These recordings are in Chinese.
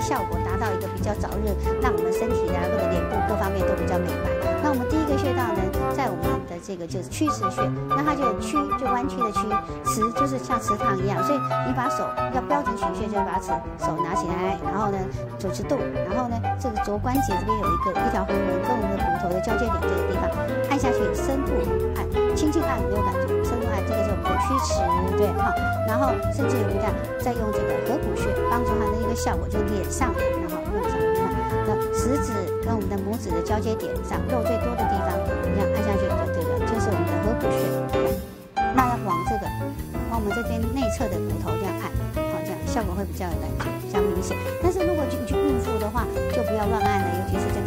效果，达到一个比较早日，让我们身体啊或者脸部各方面都比较美白。那我们第一个穴道呢，在我们的这个就是曲池穴，那它就曲就弯曲的曲，池就是像池塘一样，所以你把手要标准取穴，就把手手拿起来，然后呢九十度，然后呢这个肘关节这边有一个一条横纹，跟我们的骨头的交接点这个地方按下去，深度按，轻轻按没有感觉，深度按，这个是我们的曲池，对哈。然后甚至我们看再用这个合谷穴帮助它的一个效果，就脸上的，然后用上，你看，那食指跟我们的拇指的交接点上肉最多的地方，你看按下去，对对对，就是我们的合谷穴。那要往这个，往我们这边内侧的骨头这样按，好，这样效果会比较有感觉，比较明显。但是如果你去孕妇的话，就不要乱按了，尤其是这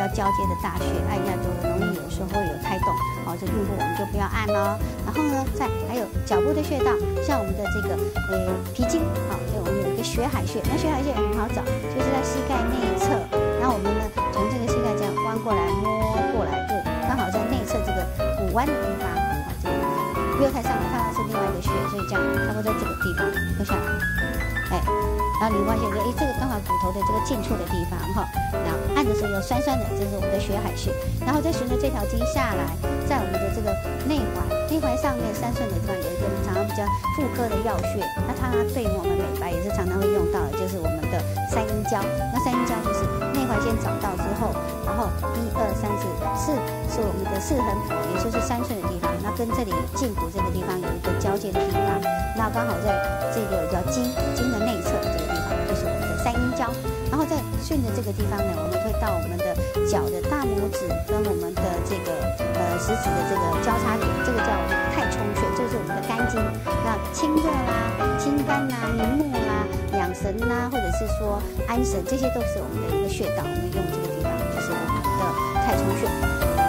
较交接的大穴，按一下就容易有时候有胎动，好，这孕妇我们就不要按了。然后呢，再还有脚部的穴道，像我们的这个呃皮筋，好，所以我们有一个血海穴，那血海穴很好找，就是在膝盖内侧，然后我们呢从这个膝盖这样弯过来摸过来，对，刚好在内侧这个骨弯的地方。不要太上来，它是另外一个穴，所以这样差不多在这个地方推下来，然后你发现说，哎，这个刚好骨头的这个近处的地方哈，然后按的时候有酸酸的，这是我们的血海穴，然后再顺着这条筋下来，在我们的这个内踝，内踝上面三寸的地方有一个常常比较妇科的要穴，那它对我们美白也是常常会用到的，就是我们的三阴交。那三阴交就是内踝先找到之后，然后一二三四四是我们的四横跛，也就是三寸的地方，那跟这里胫骨。这个地方有一个交界的地方，那刚好在这个顺着这个地方呢，我们会到我们的脚的大拇指跟我们的这个呃食指的这个交叉点，这个叫太冲穴，这是我们的肝经。那清热啦、清肝啦、明目啦、养神啦，或者是说安神，这些都是我们的一个穴道。我们用这个地方就是我们的太冲穴。